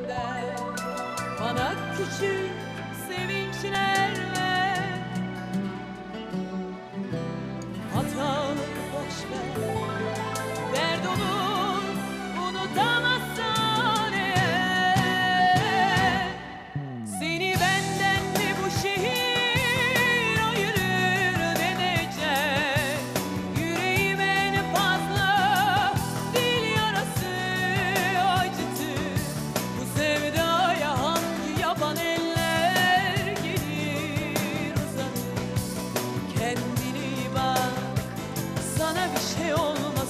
gönder Bana küçük sevinçler ver. Hataları boş ver şey olmaz.